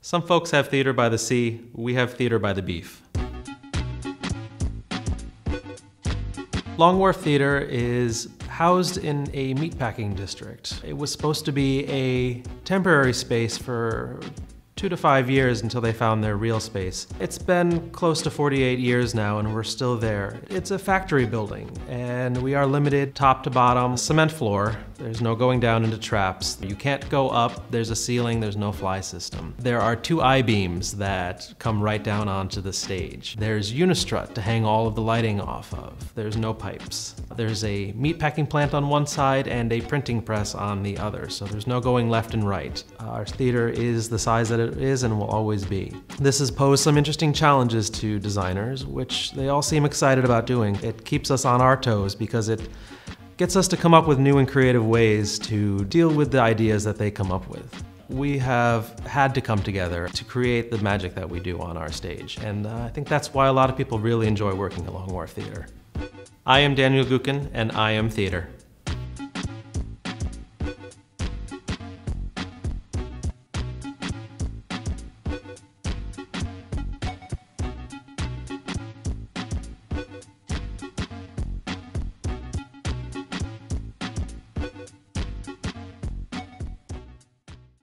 Some folks have theater by the sea, we have theater by the beef. Long Wharf Theater is housed in a meatpacking district. It was supposed to be a temporary space for two to five years until they found their real space. It's been close to 48 years now and we're still there. It's a factory building and we are limited top to bottom, cement floor. There's no going down into traps. You can't go up, there's a ceiling, there's no fly system. There are two I-beams that come right down onto the stage. There's Unistrut to hang all of the lighting off of. There's no pipes. There's a meatpacking plant on one side and a printing press on the other, so there's no going left and right. Our theater is the size that it is and will always be. This has posed some interesting challenges to designers, which they all seem excited about doing. It keeps us on our toes because it gets us to come up with new and creative ways to deal with the ideas that they come up with. We have had to come together to create the magic that we do on our stage, and uh, I think that's why a lot of people really enjoy working at Long Wharf Theater. I am Daniel Gookin, and I am theater.